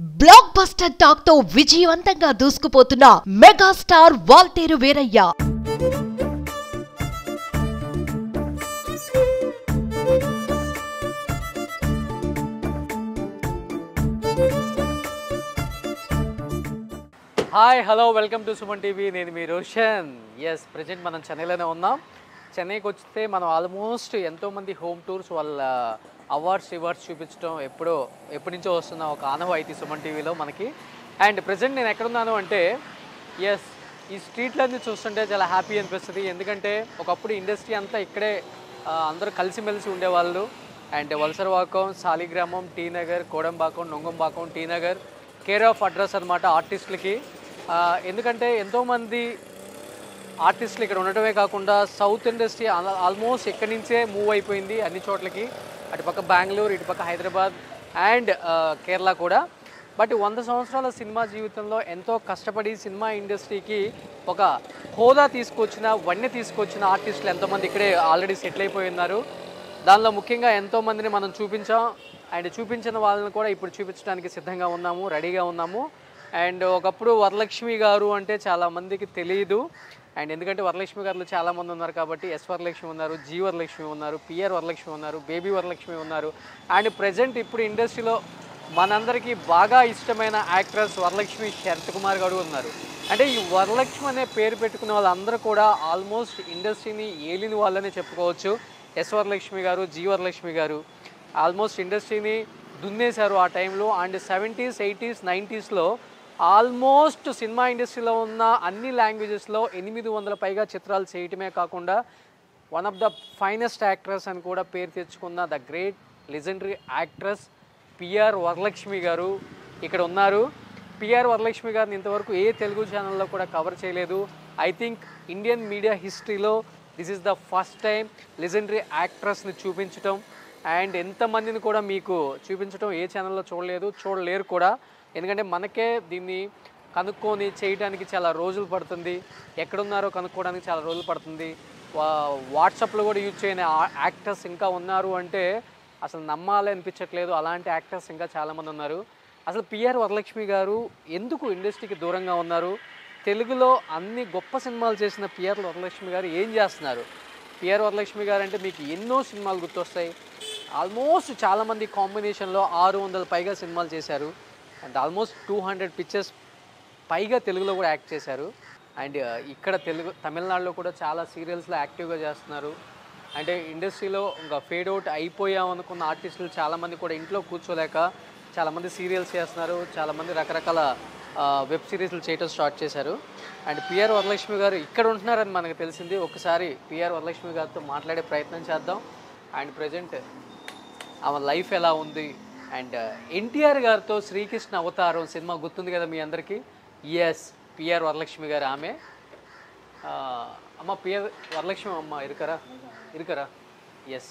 Block buster టాక్తో విజయవంతంగా దూసుకుపోతున్న megastar Waltair Veerayya. Hi hello welcome to Suman TV నేను మీ రోషన్. ఎస్ ప్రజెంట్ మనం చెన్నైలోనే ఉన్నాం. చెన్నైకి వస్తే మనం ఆల్మోస్ట్ ఎంతోమంది హోమ్ టూర్స్ వాళ్ళ అవార్డ్స్ రివార్డ్స్ చూపించడం ఎప్పుడో ఎప్పటి నుంచో వస్తున్న ఒక ఆనవాయితీ సుమన్ టీవీలో మనకి. అండ్ ప్రజెంట్ నేను ఎక్కడున్నాను అంటే ఎస్ ఈ స్ట్రీట్లన్నీ చూస్తుంటే చాలా హ్యాపీ అనిపిస్తుంది. ఎందుకంటే ఒకప్పుడు ఇండస్ట్రీ అంతా ఇక్కడే అందరూ కలిసిమెలిసి ఉండేవాళ్ళు. And Valasaravakkam Saligramam T Nagar Kodambakkam Nungambakkam T Nagar care of address అనమాట ఆర్టిస్టులకి ఎందుకంటే ఎంతోమంది ఆర్టిస్టులు ఇక్కడ ఉండటమే కాకుండా సౌత్ ఇండస్ట్రీ ఆల్మోస్ట్ ఇక్కడి నుంచే మూవ్ అయిపోయింది అన్ని చోట్లకి. అటుపక్క బెంగళూరు ఇటుపక్క హైదరాబాద్ అండ్ కేరళ కూడా. బట్ వంద సంవత్సరాల సినిమా జీవితంలో ఎంతో కష్టపడి సినిమా ఇండస్ట్రీకి ఒక హోదా తీసుకొచ్చిన వన్య తీసుకొచ్చిన ఆర్టిస్టులు ఎంతోమంది ఇక్కడే ఆల్రెడీ సెటిల్ అయిపోయి ఉన్నారు. దానిలో ముఖ్యంగా ఎంతోమందిని మనం చూపించాం. అండ్ చూపించిన వాళ్ళని కూడా ఇప్పుడు చూపించడానికి సిద్ధంగా ఉన్నాము రెడీగా ఉన్నాము. అండ్ ఒకప్పుడు వరలక్ష్మి గారు అంటే చాలా మందికి తెలియదు అండ్ ఎందుకంటే వరలక్ష్మి గారు చాలామంది ఉన్నారు కాబట్టి ఎస్ వరలక్ష్మి ఉన్నారు జీ వరలక్ష్మి ఉన్నారు పిఆర్ వరలక్ష్మి ఉన్నారు బేబీ వరలక్ష్మి ఉన్నారు. అండ్ ప్రజెంట్ ఇప్పుడు ఇండస్ట్రీలో మనందరికీ బాగా ఇష్టమైన యాక్ట్రెస్ వరలక్ష్మి శరత్ కుమార్ గారు ఉన్నారు. అంటే ఈ వరలక్ష్మి అనే పేరు పెట్టుకున్న వాళ్ళందరూ కూడా ఆల్మోస్ట్ ఇండస్ట్రీని ఏలిన వాళ్ళనే చెప్పుకోవచ్చు. ఎస్ వరలక్ష్మి గారు జీ వరలక్ష్మి గారు ఆల్మోస్ట్ ఇండస్ట్రీని దున్నేశారు ఆ టైంలో. అండ్ సెవెంటీస్ ఎయిటీస్ నైంటీస్లో ఆల్మోస్ట్ సినిమా ఇండస్ట్రీలో ఉన్న అన్ని లాంగ్వేజెస్లో ఎనిమిది వందల పైగా చిత్రాలు చేయటమే కాకుండా one of the finest actress అని కూడా పేరు తెచ్చుకున్న the great legendary actress PR Varalakshmi గారు ఇక్కడ ఉన్నారు. పిఆర్ వరలక్ష్మి గారిని ఇంతవరకు ఏ తెలుగు ఛానల్లో కూడా కవర్ చేయలేదు. ఐ థింక్ ఇండియన్ మీడియా హిస్టరీలో this is the first time legendary యాక్ట్రెస్ని చూపించటం. అండ్ ఎంతమందిని కూడా మీకు చూపించడం ఏ ఛానల్లో చూడలేదు చూడలేరు కూడా. ఎందుకంటే మనకే దీన్ని కనుక్కొని చేయడానికి చాలా రోజులు పడుతుంది. ఎక్కడున్నారో కనుక్కోవడానికి చాలా రోజులు పడుతుంది. వాట్సాప్లో కూడా యూజ్ చేయని యాక్టర్స్ ఇంకా ఉన్నారు అంటే అసలు నమ్మాలి అనిపించట్లేదు. అలాంటి యాక్టర్స్ ఇంకా చాలామంది ఉన్నారు. అసలు పిఆర్ వరలక్ష్మి గారు ఎందుకు ఇండస్ట్రీకి దూరంగా ఉన్నారు? తెలుగులో అన్ని గొప్ప సినిమాలు చేసిన పిఆర్ వరలక్ష్మి గారు ఏం చేస్తున్నారు? పిఆర్ వరలక్ష్మి గారు అంటే మీకు ఎన్నో సినిమాలు గుర్తొస్తాయి. ఆల్మోస్ట్ చాలామంది కాంబినేషన్లో ఆరు వందల పైగా సినిమాలు చేశారు. And almost two hundred pictures పైగా తెలుగులో కూడా యాక్ట్ చేశారు. అండ్ ఇక్కడ తెలుగు తమిళనాడులో కూడా చాలా సీరియల్స్లో యాక్టివ్గా చేస్తున్నారు. అంటే ఇండస్ట్రీలో ఇంకా ఫేడ్ అవుట్ అయిపోయాం అనుకున్న ఆర్టిస్టులు చాలామంది కూడా ఇంట్లో కూర్చోలేక చాలామంది సీరియల్స్ చేస్తున్నారు. చాలామంది రకరకాల వెబ్ సిరీస్లు చేయటం స్టార్ట్ చేశారు. అండ్ పిఆర్ వరలక్ష్మి గారు ఇక్కడ ఉంటున్నారని మనకు తెలిసింది. ఒకసారి పిఆర్ వరలక్ష్మి గారితో మాట్లాడే ప్రయత్నం చేద్దాం. అండ్ ప్రజెంట్ ఆమె లైఫ్ ఎలా ఉంది? అండ్ uh, ఎన్టీఆర్ గారితో శ్రీకృష్ణ అవతారం సినిమా గుర్తుంది కదా మీ అందరికీ? ఎస్ పిఆర్ వరలక్ష్మి గారు ఆమె. Uh, అమ్మ పిఆర్ వరలక్ష్మి అమ్మ ఇరుకరా? ఇరుకరా? ఎస్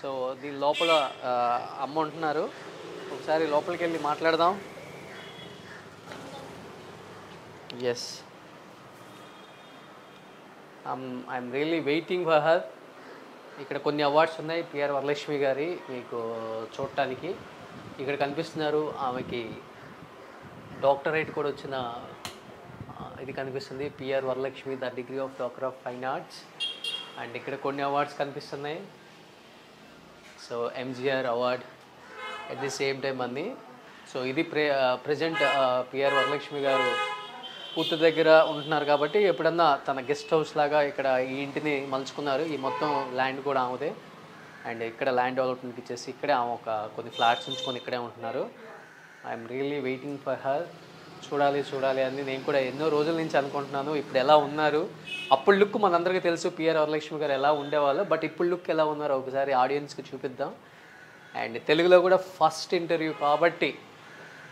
సో దీని లోపల uh, అమ్మ ఉంటున్నారు. ఒకసారి లోపలికి వెళ్ళి మాట్లాడదాం. Yes I'm really waiting for her ఇక్కడ కొన్ని అవార్డ్స్ ఉన్నాయి పిఆర్ వరలక్ష్మి గారి మీకు చూడటానికి. ఇక్కడ కనిపిస్తున్నారు ఆమెకి డాక్టరేట్ కూడా వచ్చిన ఇది కనిపిస్తుంది. PR Varalakshmi the degree of doctor of fine arts. And ఇక్కడ కొన్ని అవార్డ్స్ కనిపిస్తున్నాయి. So MGR award at the same time అన్ని. సో ఇది ప్రే ప్రజెంట్ పిఆర్ వరలక్ష్మి గారు పూర్తి దగ్గర ఉంటున్నారు కాబట్టి ఎప్పుడన్నా తన గెస్ట్ హౌస్ లాగా ఇక్కడ ఈ ఇంటిని మలుచుకున్నారు. ఈ మొత్తం ల్యాండ్ కూడా ఆమెదే. అండ్ ఇక్కడ ల్యాండ్ డెవలప్మెంట్ ఇచ్చేసి ఇక్కడే ఆమె ఒక కొన్ని ఫ్లాట్స్ ఉంచుకొని ఇక్కడే ఉంటున్నారు. I'm really waiting for her చూడాలి చూడాలి అని నేను కూడా ఎన్నో రోజుల నుంచి అనుకుంటున్నాను. ఇప్పుడు ఎలా ఉన్నారు? అప్పుడు లుక్ మనందరికీ తెలుసు పిఆర్ వరలక్ష్మి గారు ఎలా ఉండేవాళ్ళు బట్ ఇప్పుడు లుక్ ఎలా ఉన్నారో ఒకసారి ఆడియన్స్కి చూపిద్దాం. అండ్ తెలుగులో కూడా ఫస్ట్ ఇంటర్వ్యూ కాబట్టి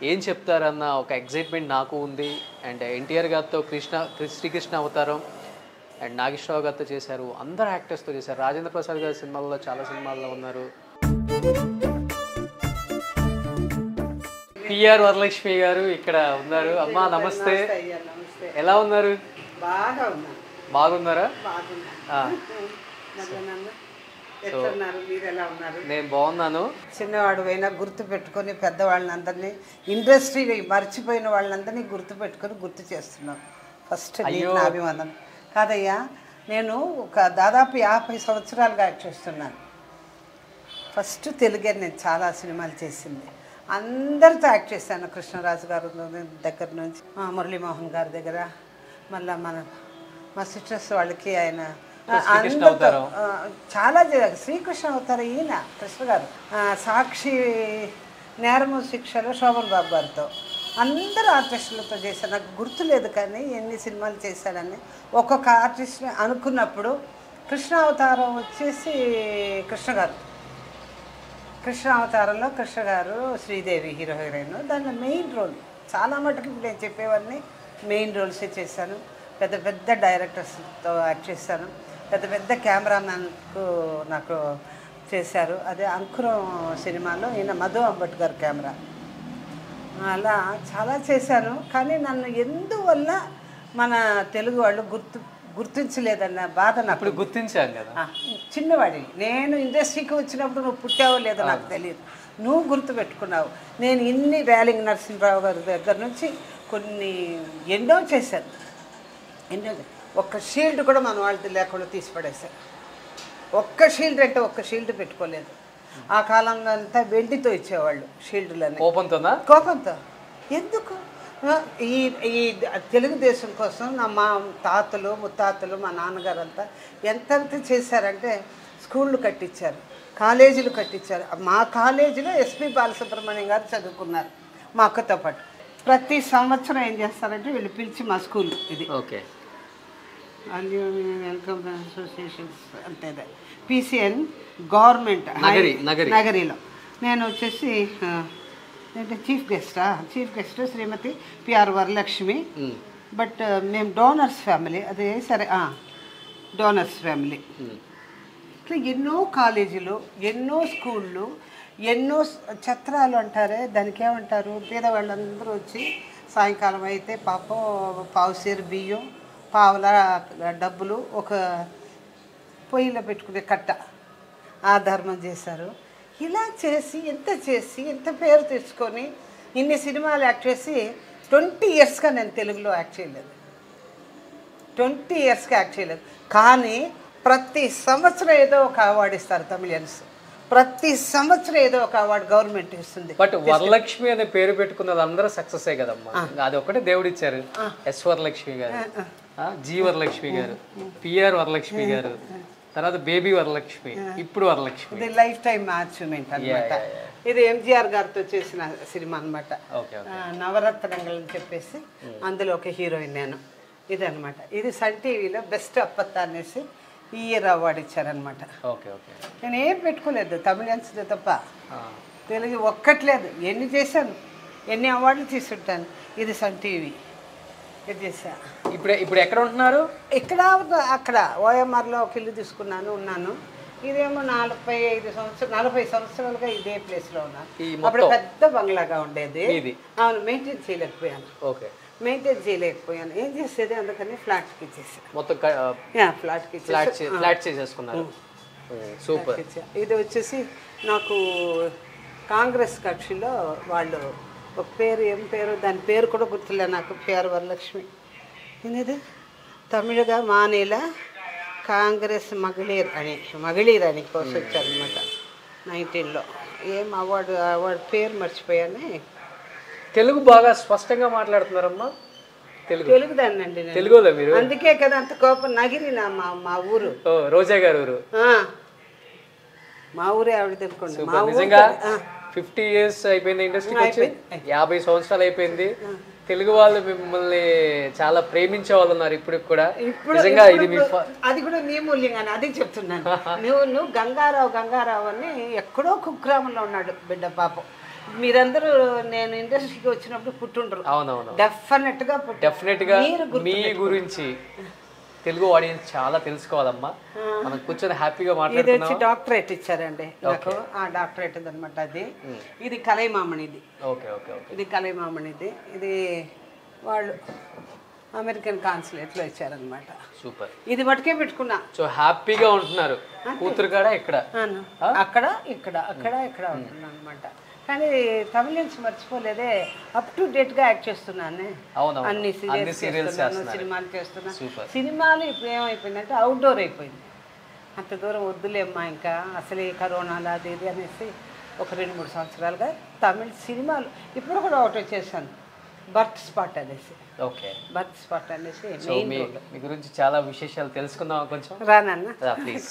ఏం చెప్తారన్న ఒక ఎగ్జైట్మెంట్ నాకు ఉంది. అండ్ ఎన్టీఆర్ గారితో కృష్ణ శ్రీకృష్ణ అవతారం అండ్ నాగేశ్వరరావు గారితో చేశారు. అందరు యాక్టర్స్తో చేశారు. రాజేంద్ర ప్రసాద్ గారి సినిమాల్లో చాలా సినిమాల్లో ఉన్నారు. పిఆర్ వరలక్ష్మి గారు ఇక్కడ ఉన్నారు. అమ్మా నమస్తే ఎలా ఉన్నారు? బాగా ఉన్నా. బాగున్నారా? నేను బాగున్నాను. చిన్నవాడు అయినా గుర్తు పెట్టుకొని పెద్దవాళ్ళని అందరినీ ఇండస్ట్రీని మర్చిపోయిన వాళ్ళందరినీ గుర్తు పెట్టుకొని గుర్తు చేస్తున్నాం ఫస్ట్ నీకు నా అభివందనం కాదయ్యా నేను ఒక దాదాపు యాభై సంవత్సరాలుగా యాక్ట్ చేస్తున్నాను. ఫస్ట్ తెలుగే నేను చాలా సినిమాలు చేసింది. అందరితో యాక్ట్ చేశాను. కృష్ణరాజు గారు దగ్గర నుంచి మురళీమోహన్ గారి దగ్గర మళ్ళీ మన మా సిస్టర్స్ వాళ్ళకి ఆయన చాలా శ్రీకృష్ణ అవతారం ఈయన కృష్ణ గారు. సాక్షి నేరము శిక్షలో శోభన్ బాబు గారితో. అందరూ ఆర్టిస్టులతో చేశాను నాకు గుర్తులేదు కానీ ఎన్ని సినిమాలు చేశాడని ఒక్కొక్క ఆర్టిస్ట్ని అనుకున్నప్పుడు కృష్ణ అవతారం వచ్చేసి కృష్ణ గారు. కృష్ణ అవతారంలో కృష్ణ గారు శ్రీదేవి హీరో హీరోయిన్. దానిలో మెయిన్ రోల్ చాలా మటుకు నేను చెప్పేవాడిని మెయిన్ రోల్సే చేశాను. పెద్ద పెద్ద డైరెక్టర్స్తో యాక్ట్ చేశాను. పెద్ద పెద్ద కెమెరామ్యాన్కు నాకు చేశారు. అదే అంకురం సినిమాలో ఈయన మధు అంబట్ గారు కెమెరా. అలా చాలా చేశాను కానీ నన్ను ఎందువల్ల మన తెలుగు వాళ్ళు గుర్తు గుర్తించలేదన్న బాధ నాకు ఇప్పుడు గుర్తించాం కదా. ఆ, చిన్నవాడివి నేను ఇండస్ట్రీకి వచ్చినప్పుడు నువ్వు పుట్టావో లేదో నాకు తెలియదు నువ్వు గుర్తు పెట్టుకున్నావు. నేను ఇన్ని ర్యాలింగ్ నరసింహరావు గారి దగ్గర నుంచి కొన్ని ఎన్నో చేశాను. ఎన్నో ఒక్క షీల్డ్ కూడా మన వాళ్ళది లేకుండా తీసి పడేశారు ఒక్క షీల్డ్ అంటే ఒక్క షీల్డ్ పెట్టుకోలేదు. ఆ కాలంలో అంతా వెండితో ఇచ్చేవాళ్ళు షీల్డ్లని. కోపంతోనా? కోపంతో. ఎందుకు? ఈ ఈ తెలుగుదేశం కోసం నా మా తాతలు ముత్తాతలు మా నాన్నగారు అంతా ఎంతెంత చేశారంటే స్కూళ్ళు కట్టించారు కాలేజీలు కట్టించారు. మా కాలేజీలో ఎస్పి బాలసుబ్రహ్మణ్యం గారు చదువుకున్నారు మా అక్కతో పాటు. ప్రతి సంవత్సరం ఏం చేస్తారంటే వీళ్ళు పిలిచి మా స్కూల్ ఇది. ఓకే. వెల్కమ్ అసోసియేషన్స్ అంటే పిసిఎన్ గవర్నమెంట్ నగరి, నగరి. నగరిలో నేను వచ్చేసి ఏంటి chief గెస్టా chief guest Shrimati PR Varalakshmi but మేము డోనర్స్ ఫ్యామిలీ అదే సరే డోనర్స్ ఫ్యామిలీ. ఇట్లా ఎన్నో కాలేజీలు ఎన్నో స్కూళ్ళు ఎన్నో ఛత్రాలు అంటారే దానికి ఏమంటారు పేదవాళ్ళందరూ వచ్చి సాయంకాలం అయితే పాపం పావుసేరు బియ్యం పావుల డబ్బులు ఒక పొయ్యిలో పెట్టుకునే కట్ట. ఆ ధర్మం చేశారు. ఇలా చేసి ఎంత చేసి ఎంత పేరు తెచ్చుకొని ఇన్ని సినిమాలు యాక్ట్ చేసి ట్వంటీ ఇయర్స్గా నేను తెలుగులో యాక్ట్ చేయలేదు. ట్వంటీ ఇయర్స్కి యాక్ట్ చేయలేదు. కానీ ప్రతి సంవత్సరం ఏదో ఒక అవార్డు ఇస్తారు తమిళియన్స్. ప్రతి సంవత్సరం ఏదో ఒక అవార్డు గవర్నమెంట్ ఇస్తుంది. బట్ వరలక్ష్మి అనే పేరు పెట్టుకున్నది అందరూ సక్సెస్ కదమ్మా. అది ఒకటే దేవుడు ఇచ్చారు ఎస్ వరలక్ష్మి గారు. జి వరలక్ష్మి గారు పిఆర్ వరలక్ష్మి గారు తర్వాత బేబీ వరలక్ష్మి ఇప్పుడు వరలక్ష్మి. ఇది లైఫ్ టైం అచీవ్మెంట్ అనమాట ఇది ఎంజిఆర్ గారితో చేసిన సినిమా అనమాట నవరత్నంగల్ అని చెప్పేసి అందులో ఒక హీరోయిన్ నేను. ఇది అనమాట ఇది సన్ టీవీలో బెస్ట్ అప్పత్త అనేసి ఈ ఇయర్ అవార్డు ఇచ్చారనమాట ఓకే ఓకే నేను ఏం పెట్టుకోలేదు తమిళన్స్ తప్ప. తెలుగు ఒక్కట్లేదు ఎన్ని చేశాను? ఎన్ని అవార్డులు తీసుంటాను? ఇది సన్ టీవీ. చేశా ఇప్పుడు ఇప్పుడు ఎక్కడ ఉంటున్నారు? ఇక్కడ అక్కడ ఓఎంఆర్లో ఒక ఇల్లు తీసుకున్నాను ఉన్నాను. ఇదేమో నలభై ఐదు సంవత్సరాలు నలభై సంవత్సరాలుగా ఇదే ప్లేస్లో ఉన్నాను. అప్పుడు పెద్ద బంగ్లాగా ఉండేది. ఇది అవును మెయింటైన్ చేయలేకపోయాను. ఓకే. మెయింటైన్ చేయలేకపోయాను. ఏం చేసేది? అందుకని ఫ్లాట్కి ఇచ్చేసాను మొత్తం క- ఫ్లాట్కి ఫ్లాట్ ఇచ్చేసి చే- ఫ్లాట్ చేసేసుకున్నారు. Um, super. ఇది వచ్చేసి నాకు కాంగ్రెస్ కక్షిలో వాళ్ళు ఒక పేరు ఏం పేరు దాని పేరు కూడా గుర్తులే నాకు పేరు వరలక్ష్మి. ఏంది తమిళగా మానేల కాంగ్రెస్ మగళీర్ అని మగళీర్ అని కోసం వచ్చారనమాట నైన్టీన్లో. ఏం అవార్డు అవార్డు పేరు మర్చిపోయాను. తెలుగు బాగా స్పష్టంగా మాట్లాడుతున్నారమ్మా. తెలుగు. దాన్ని అండి తెలుగులో మీరు? అందుకే కదా అంత కోపం. నగిరి నా మా మా ఊరు. రోజా గారు ఊరు. మా ఊరే ఆవిడ తెలుసుకోండి నిజంగా? ఫిఫ్టీ ఇయర్స్ అయిపోయింది ఇండస్ట్రీకి వచ్చి. యాభై సంవత్సరాలు అయిపోయింది. తెలుగు వాళ్ళు మిమ్మల్ని చాలా ప్రేమించే వాళ్ళు ఉన్నారు ఇప్పుడు కూడా. నిజంగా ఇది మీ అది కూడా నీ మూల్యంగానే అది చెప్తున్నాను. నువ్వు నువ్వు గంగారావు గంగారావు అని ఎక్కడో కుగ్రామంలో ఉన్నాడు బిడ్డ పాపం. మీరందరూ నేను ఇండస్ట్రీకి వచ్చినప్పుడు పుట్టుండ్రు. అవునవును. డెఫినెట్గా డెఫినెట్గా మీ గురించి తెలుగు ఆడియన్స్ చాలా తెలుసుకోవాలమ్మా. మనం కూర్చొని హ్యాపీగా ఇది మాట్లాడుతున్నాం డాక్టరేట్ ఇచ్చారండి నాకు. ఆ డాక్టరేట్ అనమాట అది. ఇది కలైమామణిది ఓకే ఓకే ఓకే. ఇది కలైమామణిది ఇది వాళ్ళు అమెరికన్ కాన్సులేట్లో ఇచ్చారనమాట. సూపర్. ఇది మటుకే పెట్టుకున్నా. సో హ్యాపీగా ఉంటున్నారు. కూతురు కూడా ఇక్కడ? అవును. అక్కడ ఇక్కడ అక్కడ ఇక్కడ ఉంటున్నాను అనమాట కానీ తమిళన్స్ మర్చిపోలేదే అప్ టు డేట్గా యాక్ట్ చేస్తున్నాను. అన్ని. సీరియల్స్ చేస్తున్నాను. సినిమాలు చేస్తున్నా. సినిమాలు ఇప్పుడు ఏమైపోయిందంటే అవుట్డోర్ అయిపోయింది. అంత దూరం వద్దులేమ్మా ఇంకా అసలే కరోనాలు అది ఇది అనేసి ఒక రెండు మూడు సంవత్సరాలుగా తమిళ సినిమాలు ఇప్పుడు కూడా ఒకటి వచ్చేసాను బర్త్ స్పాట్ అనేసి. ఓకే. బర్త్ స్పాట్ అనేసి మీ గురించి చాలా విశేషాలు తెలుసుకుందాం కొంచెం? రానన్నా. ప్లీజ్.